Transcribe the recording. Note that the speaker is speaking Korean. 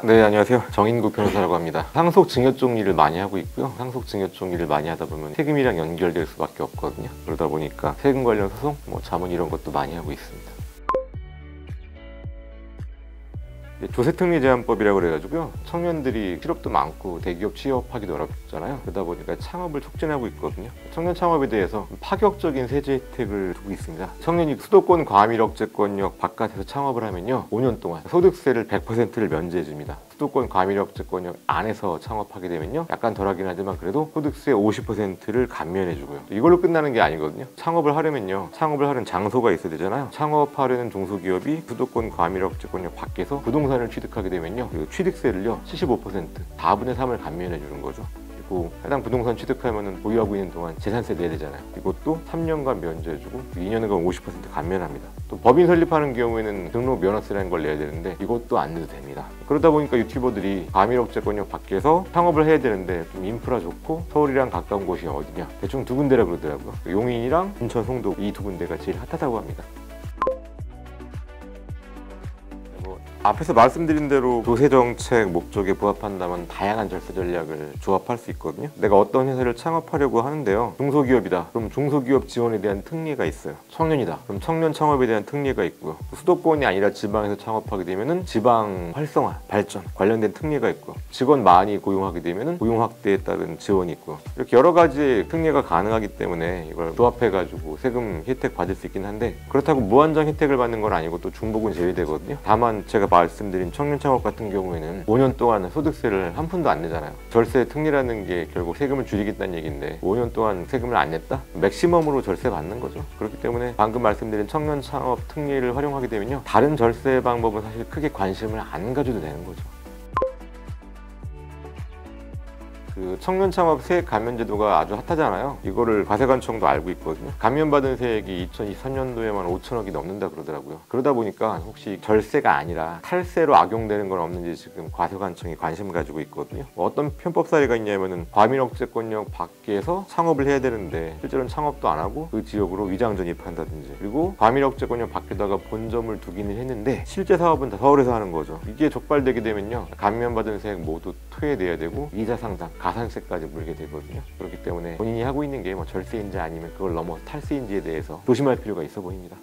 네 안녕하세요. 정인국 변호사라고 합니다. 상속 증여쪽 일을 많이 하고 있고요. 상속 증여쪽 일을 많이 하다 보면 세금이랑 연결될 수밖에 없거든요. 그러다 보니까 세금 관련 소송 뭐 자문 이런 것도 많이 하고 있습니다. 조세특례 제한법이라고 그래가지고요 청년들이 실업도 많고 대기업 취업하기도 어렵잖아요. 그러다 보니까 창업을 촉진하고 있거든요. 청년 창업에 대해서 파격적인 세제 혜택을 두고 있습니다. 청년이 수도권 과밀억제권역 바깥에서 창업을 하면요 5년 동안 소득세를 100%를 면제해 줍니다. 수도권 과밀억제권역 안에서 창업하게 되면요 약간 덜하긴 하지만 그래도 소득세 50%를 감면해 주고요. 이걸로 끝나는 게 아니거든요. 창업을 하려면요 창업을 하는 장소가 있어야 되잖아요. 창업하려는 중소기업이 수도권 과밀억제권역 밖에서 부동산을 취득하게 되면요 그 취득세를요 75% 4분의 3을 감면해 주는 거죠 그리고 해당 부동산 취득하면은 보유하고 있는 동안 재산세 내야 되잖아요. 이것도 3년간 면제해주고 2년간 50% 감면합니다. 또 법인 설립하는 경우에는 등록 면허세라는 걸 내야 되는데 이것도 안 내도 됩니다. 그러다 보니까 유튜버들이 과밀억제권역 밖에서 창업을 해야 되는데 좀 인프라 좋고 서울이랑 가까운 곳이 어디냐 대충 두 군데라 그러더라고요. 용인이랑 인천 송도 이 두 군데가 제일 핫하다고 합니다. 앞에서 말씀드린 대로 조세 정책 목적에 부합한다면 다양한 절세 전략을 조합할 수 있거든요. 내가 어떤 회사를 창업하려고 하는데요. 중소기업이다. 그럼 중소기업 지원에 대한 특례가 있어요. 청년이다. 그럼 청년 창업에 대한 특례가 있고요. 수도권이 아니라 지방에서 창업하게 되면은 지방 활성화, 발전 관련된 특례가 있고요. 직원 많이 고용하게 되면은 고용 확대에 따른 지원이 있고요. 이렇게 여러 가지 특례가 가능하기 때문에 이걸 조합해가지고 세금 혜택 받을 수 있긴 한데 그렇다고 무한정 혜택을 받는 건 아니고 또 중복은 제외되거든요. 다만 제가 말씀드린 청년 창업 같은 경우에는 5년 동안 소득세를 한 푼도 안 내잖아요. 절세 특례라는 게 결국 세금을 줄이겠다는 얘기인데 5년 동안 세금을 안 냈다? 맥시멈으로 절세 받는 거죠. 그렇기 때문에 방금 말씀드린 청년 창업 특례를 활용하게 되면요. 다른 절세 방법은 사실 크게 관심을 안 가져도 되는 거죠. 그 청년 창업 세액 감면 제도가 아주 핫하잖아요. 이거를 과세관청도 알고 있거든요. 감면받은 세액이 2023년도에만 5천억이 넘는다 그러더라고요. 그러다 보니까 혹시 절세가 아니라 탈세로 악용되는 건 없는지 지금 과세관청이 관심 가지고 있거든요. 뭐 어떤 편법 사례가 있냐면은 과밀억제권역 밖에서 창업을 해야 되는데 실제로는 창업도 안 하고 그 지역으로 위장 전입한다든지 그리고 과밀억제권역 밖에다가 본점을 두기는 했는데 실제 사업은 다 서울에서 하는 거죠. 이게 적발되게 되면요. 감면받은 세액 모두 토해내야 되고 이자 상당 가산세까지 물게 되거든요. 그렇기 때문에 본인이 하고 있는 게 뭐 절세인지 아니면 그걸 넘어 탈세인지에 대해서 조심할 필요가 있어 보입니다.